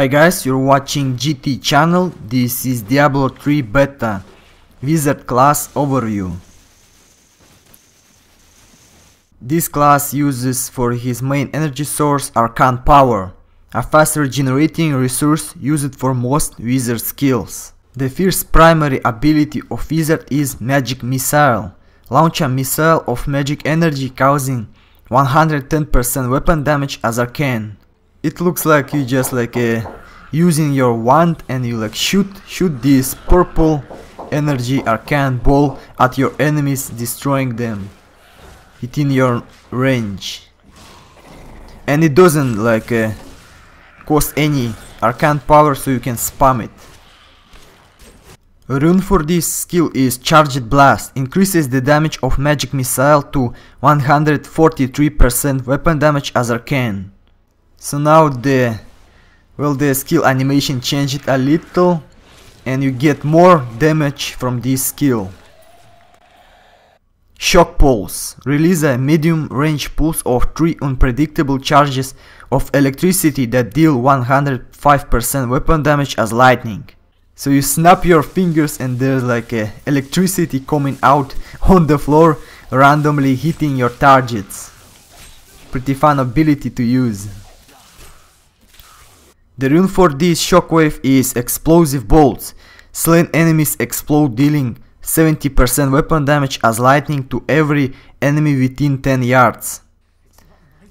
Hi guys, you're watching GT channel. This is Diablo 3 Beta Wizard class overview. This class uses for his main energy source Arcane Power, a fast regenerating resource used for most wizard skills. The first primary ability of wizard is Magic Missile. Launch a missile of magic energy causing 110% weapon damage as arcane it looks like you just like uh, using your wand and you like shoot shoot this purple energy arcane ball at your enemies destroying them. Within your range. And it doesn't like uh, cost any arcane power so you can spam it. Rune for this skill is Charged Blast, increases the damage of magic missile to 143% weapon damage as arcane. So now the well the skill animation changed a little and you get more damage from this skill. Shock Pulse. Release a medium range pulse of 3 unpredictable charges of electricity that deal 105% weapon damage as lightning. So you snap your fingers and there's like a electricity coming out on the floor randomly hitting your targets. Pretty fun ability to use. The rune for this shockwave is Explosive Bolts. Slain enemies explode dealing 70% weapon damage as lightning to every enemy within 10 yards.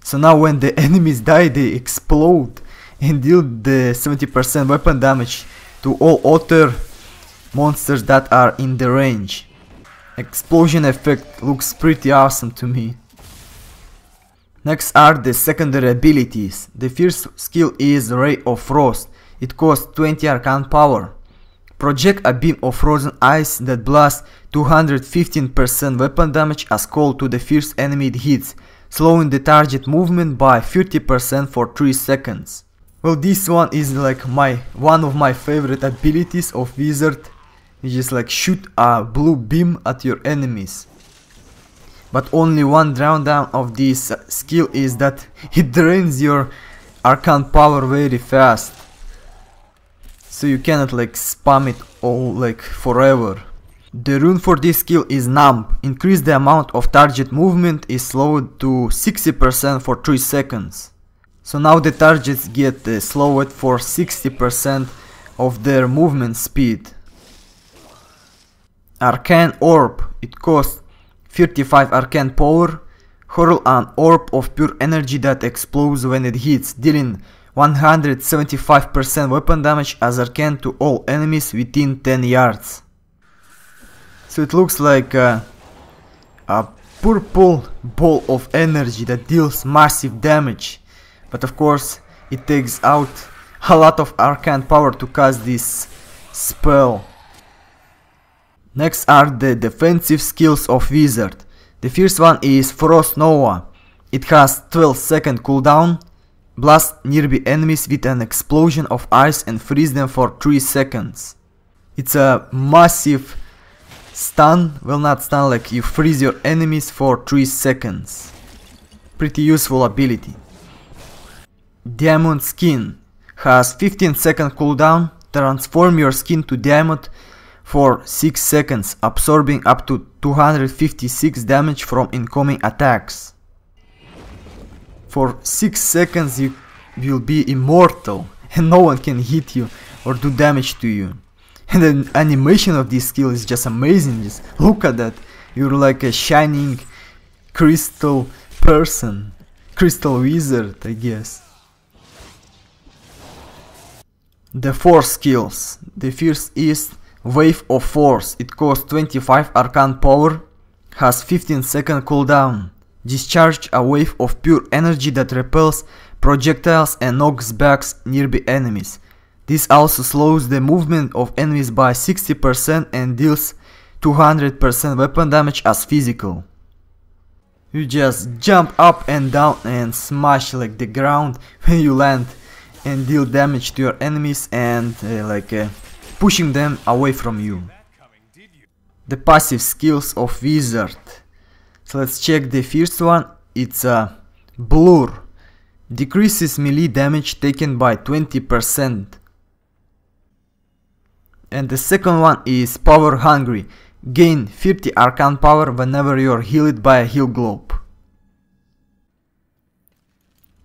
So now when the enemies die they explode and deal the 70% weapon damage to all other monsters that are in the range. Explosion effect looks pretty awesome to me. Next are the secondary abilities. The first skill is Ray of Frost. It costs 20 arcane power. Project a beam of frozen ice that blasts 215% weapon damage as cold to the first enemy it hits, slowing the target movement by 30% for 3 seconds. Well this one is like my one of my favorite abilities of wizard. You just like shoot a blue beam at your enemies but only one drawdown of this skill is that it drains your arcane power very fast. So you cannot like spam it all like forever. The rune for this skill is numb. Increase the amount of target movement is slowed to 60% for 3 seconds. So now the targets get uh, slowed for 60% of their movement speed. Arcane orb. It costs 35 arcane power, hurl an orb of pure energy that explodes when it hits, dealing 175% weapon damage as arcane to all enemies within 10 yards. So it looks like a, a purple ball of energy that deals massive damage, but of course it takes out a lot of arcane power to cast this spell. Next are the defensive skills of Wizard. The first one is Frost Nova. It has 12 second cooldown, blast nearby enemies with an explosion of ice and freeze them for 3 seconds. It's a massive stun, well not stun like you freeze your enemies for 3 seconds. Pretty useful ability. Diamond Skin has 15 second cooldown, transform your skin to diamond for 6 seconds, absorbing up to 256 damage from incoming attacks. For 6 seconds you will be immortal and no one can hit you or do damage to you. And the animation of this skill is just amazing, just look at that. You're like a shining crystal person, crystal wizard I guess. The four skills. The first is Wave of Force. It costs 25 arcane power, has 15 second cooldown. Discharge a wave of pure energy that repels projectiles and knocks back nearby enemies. This also slows the movement of enemies by 60% and deals 200% weapon damage as physical. You just jump up and down and smash like the ground when you land and deal damage to your enemies and uh, like uh, pushing them away from you. The passive skills of wizard. So let's check the first one. It's a blur. decreases melee damage taken by 20%. And the second one is Power Hungry. Gain 50 Arcane Power whenever you're healed by a heal globe.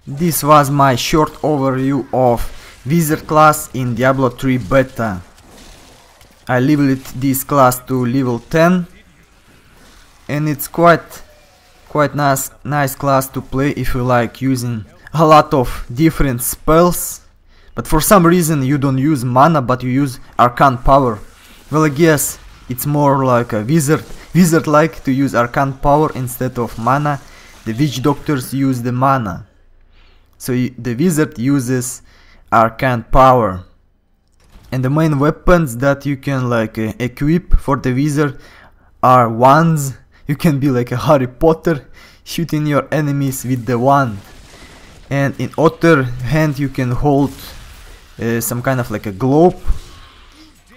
This was my short overview of Wizard class in Diablo 3 beta. I leveled this class to level 10 and it's quite quite nice nice class to play if you like using a lot of different spells. But for some reason you don't use mana but you use arcane power. Well I guess it's more like a wizard wizard like to use arcane power instead of mana. The witch doctors use the mana. So the wizard uses arcane power and the main weapons that you can like uh, equip for the wizard are wands. You can be like a Harry Potter shooting your enemies with the wand. And in other hand you can hold uh, some kind of like a globe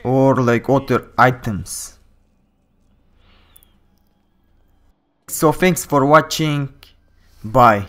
or like other items. So thanks for watching. Bye